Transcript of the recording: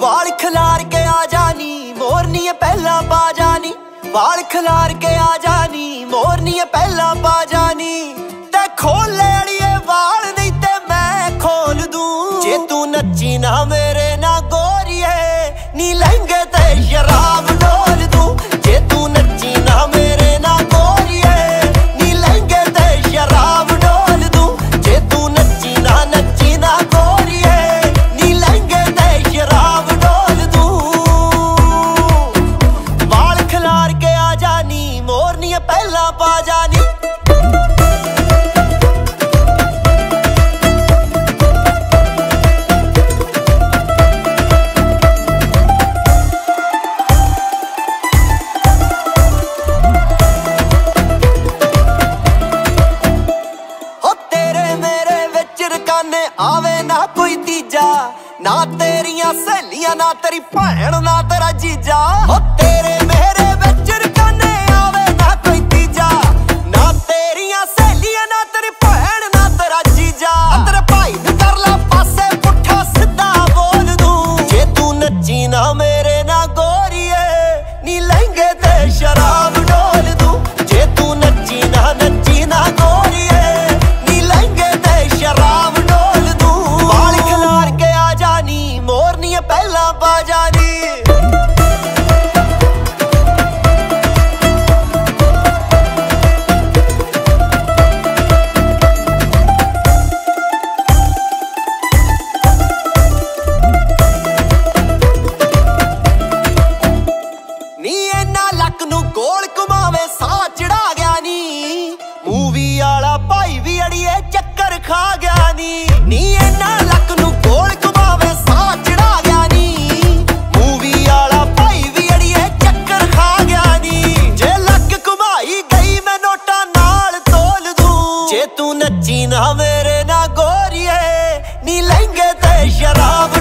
ਵਾਲ ਖਲਾਰ ਕੇ ਆ ਜਾਨੀ ਮੋਰਨੀ ਪਹਿਲਾ ਪਾ ਜਾਨੀ। ਵਾਲ ਖਲਾਰ ਕੇ ਆ ਜਾਨੀ ਮੋਰਨੀ ਪਹਿਲਾਂ ਪਾ ਜਾਨੀ। ਤੇ ਖੋਲ ਲੈਣੀਏ ਵਾਲ, ਨਹੀਂ ਤੇ ਮੈਂ ਖੋਲ ਦੂੰ। ਜੇ ਤੂੰ ਨੱਚੀ ਨਾ ਮੇਰੇ ਨਾ ਗੋਰੀਏ ਨੀ ਲੈ ਪਹਿਲਾਂ ਪਾ ਜਾਨੀ ਹੋ ਮੇਰੇ ਵਿੱਚ ਰਕਾਨੇ ਆਵੇ ਨਾ ਕੋਈ ਤੀਜਾ। ਨਾ ਤੇਰੀਆਂ ਸਹੇਲੀਆਂ, ਨਾ ਤੇਰੀ ਭੈਣ, ਨਾ ਤੇਰਾ ਜੀਜਾ। ਨੀ ਲਹਿੰਗੇ ਤੇ ਸ਼ਰਾਬ ਡੋਲ ਦੂੰ। ਜੇ ਤੂੰ ਨੱਚੀ ਨਾ ਨੱਚੀ ਨਾ ਗੋਰੀਏ, ਨੀ ਲਹਿੰਗੇ ਤੇ ਸ਼ਰਾਬ ਡੋਲ ਦੂੰ। ਵਾਲ ਖਿਲਾਰ ਕੇ ਆ ਜਾਨੀ ਮੋਰਨੀ ਪਹਿਲਾਂ ਪਾ ਜਾਨੀ। ਭਾਈ ਅੜੀਏ ਚੱਕਰ ਖਾ ਗਿਆ ਨੀ। ਜੇ ਲੱਕ ਘੁਮਾਈ ਗਈ, ਮੈਂ ਨੋਟਾਂ ਨਾਲ ਤੋਲ ਦੂੰ। ਜੇ ਤੂੰ ਨੱਚੀ ਨਾ ਮੇਰੇ ਨਾ ਗੋਰੀਏ, ਨੀ ਲਹਿੰਗੇ ਤੇ ਸ਼ਰਾਬ